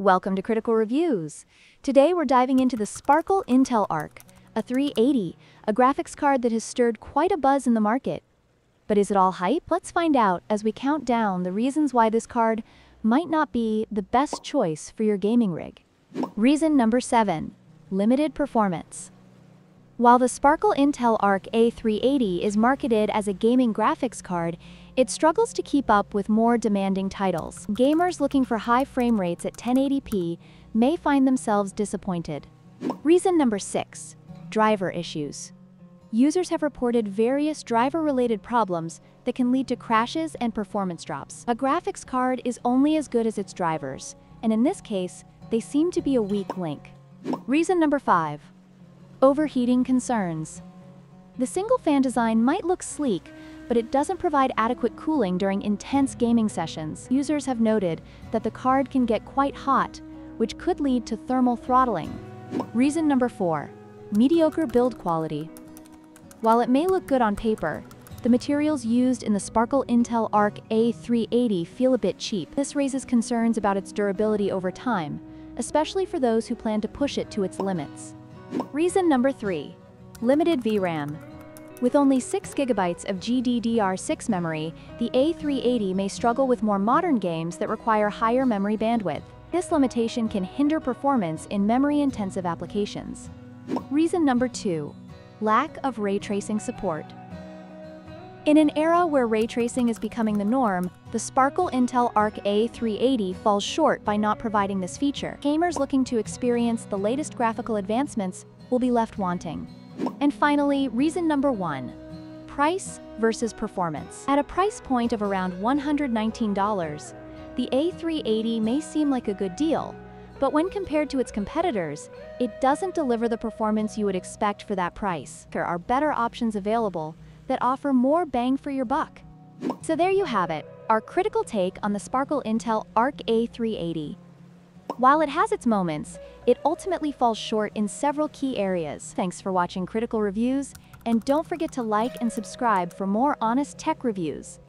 Welcome to Critical Reviews. Today we're diving into the Sparkle Intel Arc, a 380, a graphics card that has stirred quite a buzz in the market. But is it all hype? Let's find out as we count down the reasons why this card might not be the best choice for your gaming rig. Reason number 7. Limited performance. While the Sparkle Intel Arc A380 is marketed as a gaming graphics card, it struggles to keep up with more demanding titles. Gamers looking for high frame rates at 1080p may find themselves disappointed. Reason number 6. Driver issues. Users have reported various driver-related problems that can lead to crashes and performance drops. A graphics card is only as good as its drivers, and in this case, they seem to be a weak link. Reason number 5. Overheating concerns. The single fan design might look sleek, but it doesn't provide adequate cooling during intense gaming sessions. Users have noted that the card can get quite hot, which could lead to thermal throttling. Reason number 4. Mediocre build quality. While it may look good on paper, the materials used in the Sparkle Intel Arc A380 feel a bit cheap. This raises concerns about its durability over time, especially for those who plan to push it to its limits. Reason number 3. Limited VRAM. With only 6GB of GDDR6 memory, the A380 may struggle with more modern games that require higher memory bandwidth. This limitation can hinder performance in memory-intensive applications. Reason number 2. Lack of ray tracing support. In an era where ray tracing is becoming the norm, the Sparkle Intel Arc A380 falls short by not providing this feature. Gamers looking to experience the latest graphical advancements will be left wanting. And finally, reason number one, price versus performance. At a price point of around $119, the A380 may seem like a good deal, but when compared to its competitors, it doesn't deliver the performance you would expect for that price. There are better options available, that offer more bang for your buck. So there you have it, our critical take on the Sparkle Intel Arc A380. While it has its moments, it ultimately falls short in several key areas. Thanks for watching Critical Reviews, and don't forget to like and subscribe for more honest tech reviews.